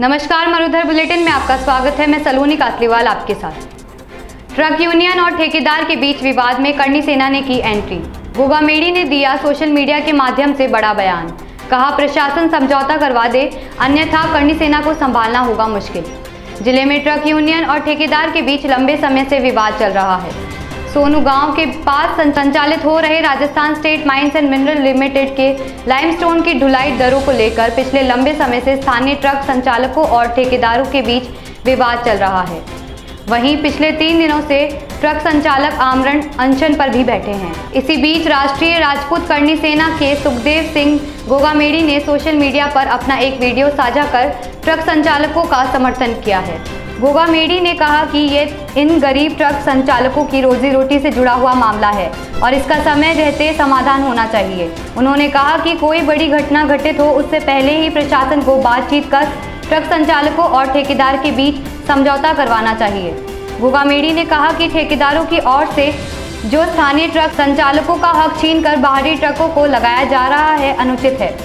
नमस्कार, मरुधर बुलेटिन में आपका स्वागत है। मैं सलोनी कातलीवाल आपके साथ। ट्रक यूनियन और ठेकेदार के बीच विवाद में करनी सेना ने की एंट्री। गोगा मेडी ने दिया सोशल मीडिया के माध्यम से बड़ा बयान। कहा, प्रशासन समझौता करवा दे, अन्यथा करनी सेना को संभालना होगा मुश्किल। ज़िले में ट्रक यूनियन और ठेकेदार के बीच लंबे समय से विवाद चल रहा है। सोनू गाँव के पास संचालित हो रहे Rajasthan State Mines and Mineral Limited के लाइमस्टोन की ढुलाई दरों को लेकर पिछले लंबे समय से स्थानीय ट्रक संचालकों और ठेकेदारों के बीच विवाद चल रहा है। वहीं पिछले तीन दिनों से ट्रक संचालक आमरण अनशन पर भी बैठे हैं। इसी बीच राष्ट्रीय राजपूत करनी सेना के सुखदेव सिंह गोगामेड़ी ने सोशल मीडिया पर अपना एक वीडियो साझा कर ट्रक संचालकों का समर्थन किया है। गोगा मेडी ने कहा कि ये इन गरीब ट्रक संचालकों की रोजी रोटी से जुड़ा हुआ मामला है और इसका समय रहते समाधान होना चाहिए। उन्होंने कहा कि कोई बड़ी घटना घटित हो, उससे पहले ही प्रशासन को बातचीत कर ट्रक संचालकों और ठेकेदार के बीच समझौता करवाना चाहिए। गोगा मेडी ने कहा कि ठेकेदारों की ओर से जो स्थानीय ट्रक संचालकों का हक छीन कर बाहरी ट्रकों को लगाया जा रहा है, अनुचित है।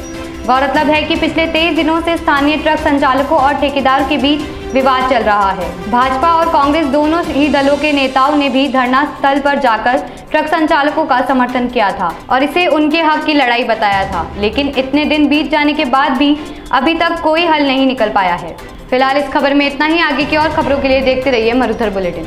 गौरतलब है कि पिछले तेईस दिनों से स्थानीय ट्रक संचालकों और ठेकेदारों के बीच विवाद चल रहा है। भाजपा और कांग्रेस दोनों ही दलों के नेताओं ने भी धरना स्थल पर जाकर ट्रक संचालकों का समर्थन किया था और इसे उनके हक की लड़ाई बताया था। लेकिन इतने दिन बीत जाने के बाद भी अभी तक कोई हल नहीं निकल पाया है। फ़िलहाल इस खबर में इतना ही। आगे की और खबरों के लिए देखते रहिए मरुधर बुलेटिन।